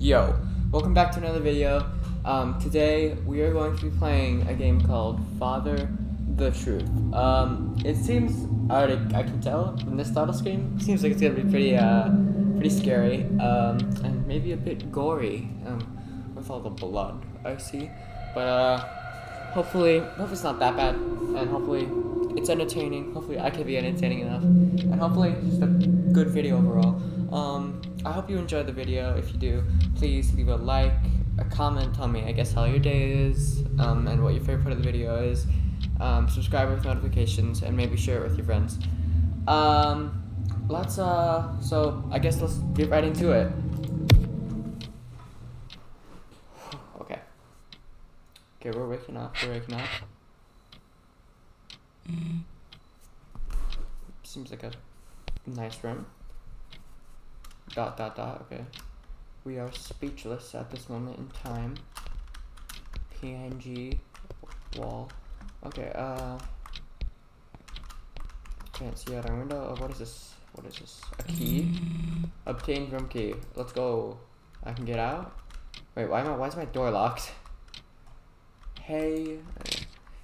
Yo, welcome back to another video. Um, today we are going to be playing a game called Father the Truth. Um, it seems, I, already, I can tell from this title screen, seems like it's gonna be pretty, uh, pretty scary, um, and maybe a bit gory, um, with all the blood I see. But, uh, hopefully, hope it's not that bad, and hopefully it's entertaining. Hopefully I can be entertaining enough, and hopefully it's just a good video overall. Um, I hope you enjoyed the video. If you do, please leave a like, a comment, tell me I guess how your day is, um, and what your favorite part of the video is. Um, subscribe with notifications, and maybe share it with your friends. Um, let's uh, so I guess let's get right into it. okay. Okay, we're waking up. We're waking up. Seems like a nice room. Dot dot dot, okay. We are speechless at this moment in time. PNG wall. Okay, uh can't see out our window. Oh, what is this? What is this? A key? Obtained room key. Let's go. I can get out? Wait, why am I why is my door locked? Hey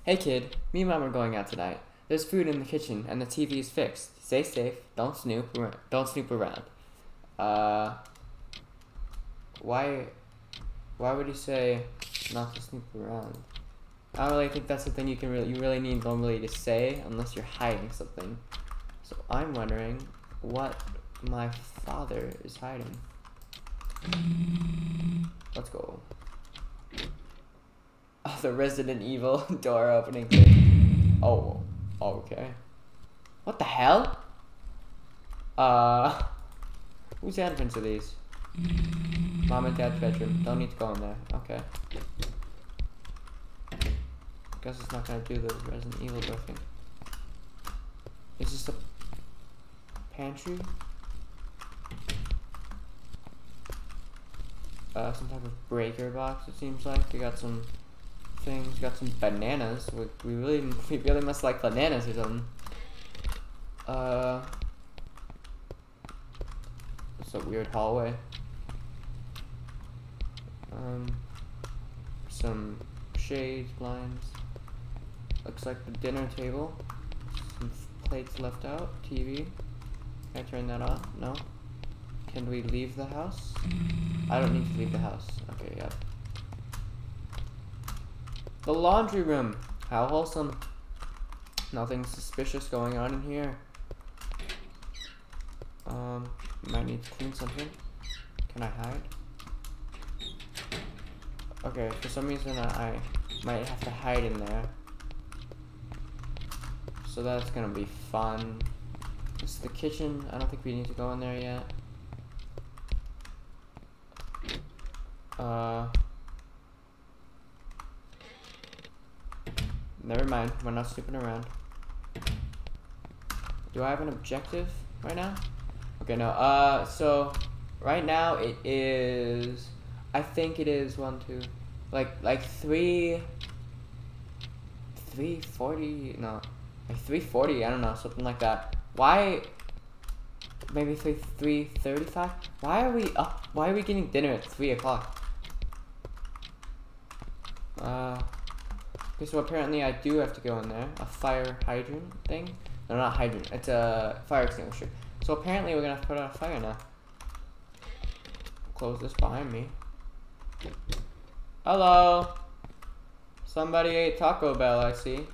Hey kid, me and mom are going out tonight. There's food in the kitchen and the TV is fixed. Stay safe. Don't snoop. Don't snoop around. Uh, why? Why would he say not to snoop around? I don't really think that's the thing you can really you really need normally to say unless you're hiding something. So I'm wondering what my father is hiding. Let's go. Oh, the Resident Evil door opening thing. Oh, okay. What the hell? Uh, whose entrance are these? Mom and dad's bedroom. Don't need to go in there. Okay. Guess it's not gonna do the Resident Evil thing. Is this a pantry? Uh, some type of breaker box. It seems like we got some things. Got some bananas. We, we really we really must like bananas or something. Uh, it's a weird hallway. Um, some shades, blinds. Looks like the dinner table. Some plates left out. TV. Can I turn that off? No. Can we leave the house? I don't need to leave the house. Okay, yeah. The laundry room. How wholesome. Nothing suspicious going on in here. Um, might need to clean something. Can I hide? Okay, for some reason I, might have to hide in there. So that's gonna be fun. This is the kitchen. I don't think we need to go in there yet. Uh. Never mind. We're not snooping around. Do I have an objective right now? Okay, no. Uh, so right now it is. I think it is one, two, like like three. Three forty. No, like three forty. I don't know, something like that. Why? Maybe three three thirty five. Why are we up? Why are we getting dinner at three o'clock? Uh. Okay, so apparently I do have to go in there. A fire hydrant thing. No, not hydrant. It's a fire extinguisher. So apparently we're gonna put a fire now. Close this behind me. Hello. Somebody ate Taco Bell, I see.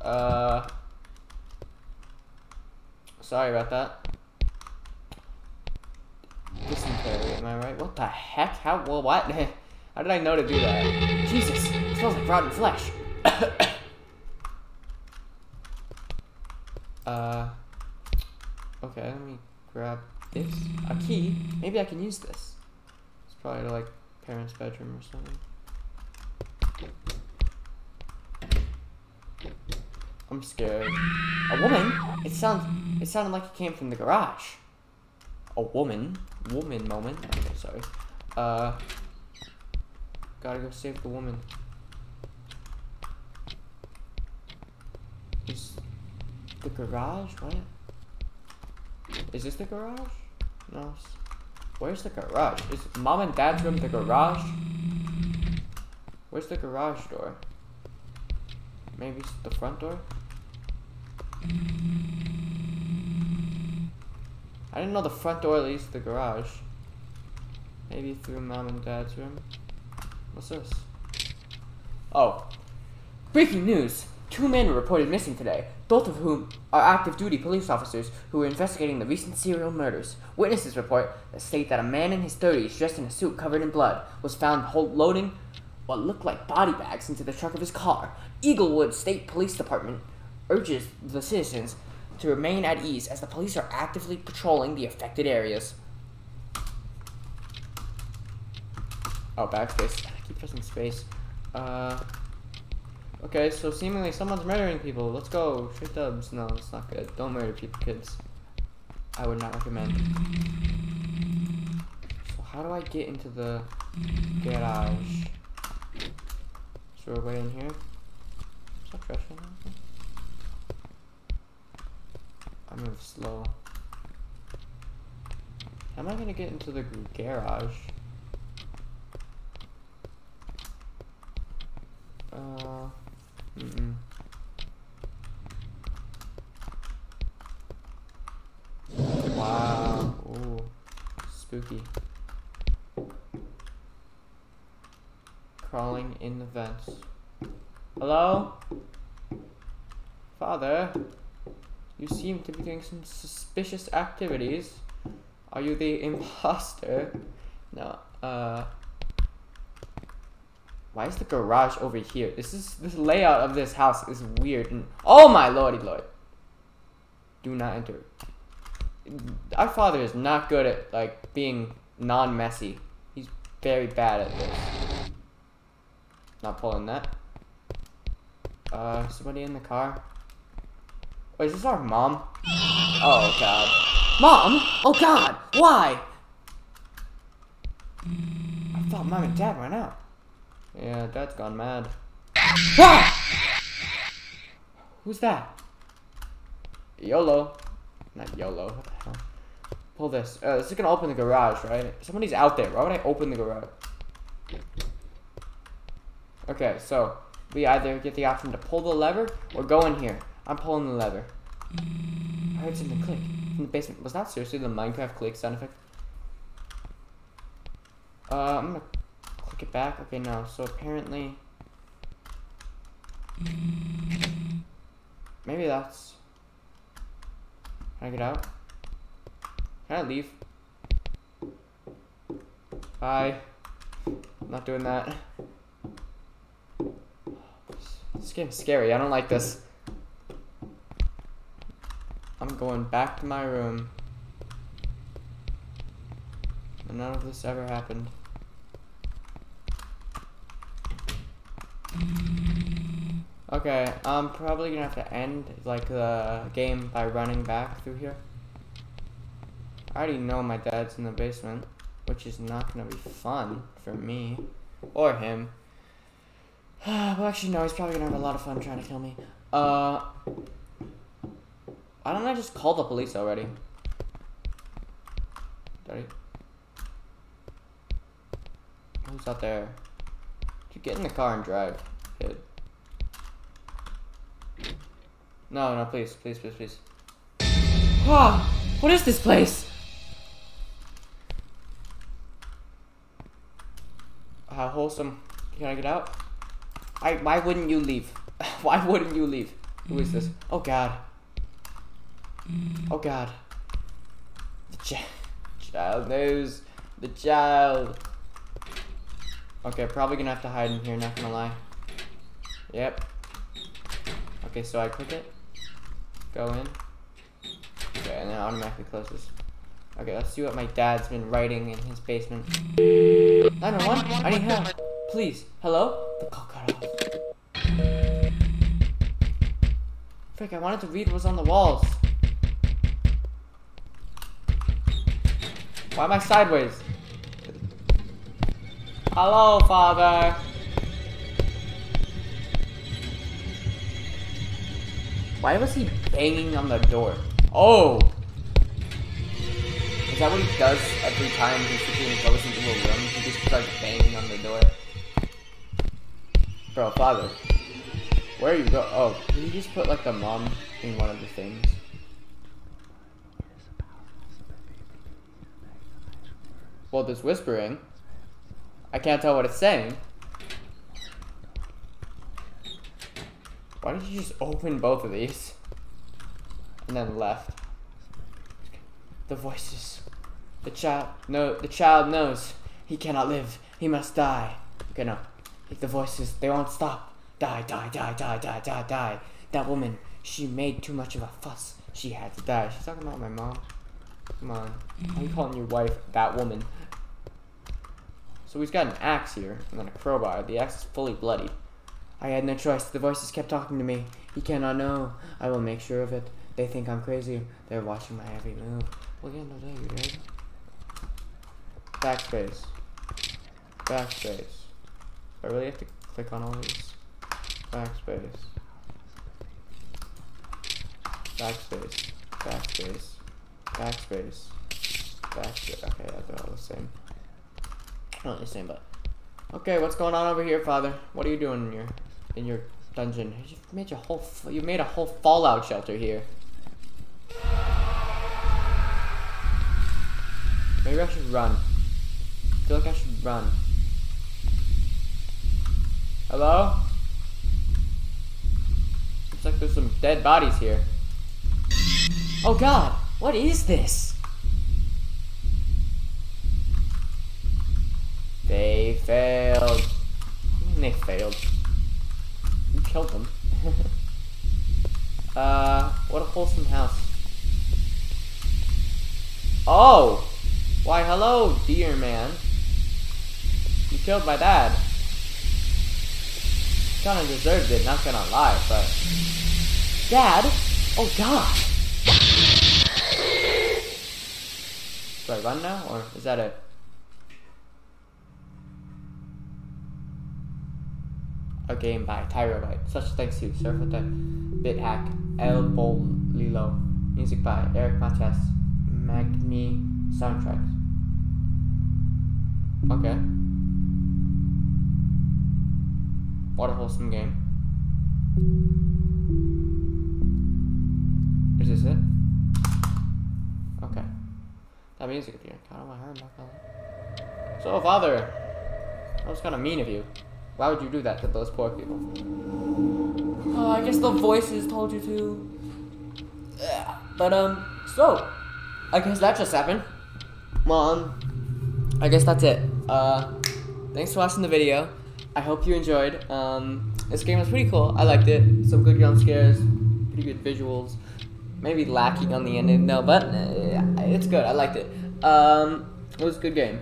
Uh. Sorry about that. Dysentery, am I right? What the heck? How? Well, what? How did I know to do that? Jesus, it smells like rotten flesh. uh. Okay, let me grab this. A key? Maybe I can use this. It's probably to like parents' bedroom or something. I'm scared. A woman? It sounds. It sounded like it came from the garage. A woman. Woman moment. Okay, sorry. Uh. Gotta go save the woman. Is the garage? What? Is this the garage? No. Where's the garage? Is mom and dad's room the garage? Where's the garage door? Maybe it's the front door? I didn't know the front door leads to the garage. Maybe through mom and dad's room. What's this? Oh. Breaking news! Two men were reported missing today, both of whom are active duty police officers who were investigating the recent serial murders. Witnesses report that state that a man in his 30s, dressed in a suit covered in blood, was found loading what looked like body bags into the trunk of his car. Eaglewood State Police Department urges the citizens to remain at ease as the police are actively patrolling the affected areas. Oh, backspace. I keep pressing space. Uh, okay, so seemingly someone's murdering people. Let's go. Straight dubs. No, it's not good. Don't murder people, kids. I would not recommend. So how do I get into the garage? Is there a way in here? Stop trashing. I move slow. How am I gonna get into the garage? Uh, mm -mm. Wow, ooh, spooky. Crawling in the vents. Hello? Father? You seem to be doing some suspicious activities. Are you the imposter? No, uh... Why is the garage over here? This is this layout of this house is weird and oh my lordy lord. Do not enter. Our father is not good at like being non-messy. He's very bad at this. Not pulling that. Uh, somebody in the car? Wait, is this our mom? Oh god. Mom? Oh god! Why? I thought mom and dad went out. Yeah, dad's gone mad. ah! Who's that? YOLO. Not YOLO. What the hell? Pull this. Uh, this is gonna open the garage, right? Somebody's out there. Why would I open the garage? Okay, so we either get the option to pull the lever or go in here. I'm pulling the lever. I heard something click from the basement. Was that seriously the Minecraft click sound effect? Uh, I'm gonna it back. Okay, no. So apparently, maybe that's. Can I get out? Can I leave? Bye. I'm not doing that. This game's scary. I don't like this. I'm going back to my room. And none of this ever happened. Okay, I'm probably gonna have to end like the game by running back through here. I already know my dad's in the basement, which is not gonna be fun for me or him. well, actually, no, he's probably gonna have a lot of fun trying to kill me. Uh, why don't I just call the police already? Daddy? Who's out there? You get in the car and drive, kid. No, no, please, please, please, please. Ah, what is this place? How wholesome. Can I get out? I, why wouldn't you leave? why wouldn't you leave? Who is this? Oh god. Oh god. The ch child knows. The child. Okay, probably gonna have to hide in here, not gonna lie. Yep. Okay, so I click it. Go in. Okay, and then automatically closes. Okay, let's see what my dad's been writing in his basement. 911? I need help. Please. Hello? The call cut off. Frick, I wanted to read what was on the walls. Why am I sideways? Hello, father. Why was he banging on the door? Oh! Is that what he does every time he freaking goes into a room? He just starts banging on the door. Bro, father. Where are you go? Oh, did you just put like the mom in one of the things? Well, there's whispering. I can't tell what it's saying. Why did you just open both of these? And then left. The voices. The child no the child knows he cannot live. He must die. Okay, no. The voices, they won't stop. Die, die, die, die, die, die, die. That woman, she made too much of a fuss. She had to die. She's talking about my mom. Come on. I'm calling your wife that woman. So he's got an axe here, and then a crowbar. The axe is fully bloody. I had no choice. The voices kept talking to me. He cannot know. I will make sure of it. They think I'm crazy. They're watching my every move. Well, yeah, no, you? Backspace. Backspace. I really have to click on all these. Backspace. Backspace. Backspace. Backspace. Backspace. Okay, that's all the same. Not the same, but okay. What's going on over here, Father? What are you doing in your in your dungeon? You made your whole you made a whole Fallout shelter here. Maybe I should run. I feel like I should run. Hello? Looks like there's some dead bodies here. Oh god, what is this? They failed. they failed? Killed them. uh, what a wholesome house. Oh! Why, hello, dear man. You killed my dad. Kinda deserved it, not gonna lie, but... Dad? Oh god! Do I run now, or is that it? A game by Tyrobyte. Such thanks to Surf with the Bit Hack, El Bolilo. Music by Eric Matyas. Magni soundtracks. Okay. What a wholesome game. Is this it? Okay. That music appeared. Of my heart back So, father, that was kind of mean of you. Why would you do that to those poor people? Oh, I guess the voices told you to. But um, so I guess that just happened. Well, um, I guess that's it. Uh, thanks for watching the video. I hope you enjoyed. Um, this game was pretty cool. I liked it. Some good jump scares, pretty good visuals. Maybe lacking on the ending, no, but uh, it's good. I liked it. Um, it was a good game.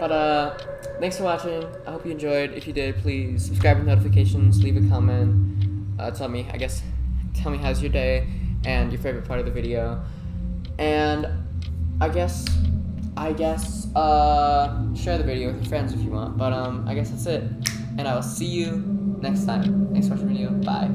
But uh, thanks for watching. I hope you enjoyed. If you did, please subscribe with notifications, leave a comment, uh, tell me, I guess, tell me how's your day and your favorite part of the video. And I guess, I guess, uh, share the video with your friends if you want. But um, I guess that's it. And I will see you next time. Thanks for watching the video. Bye.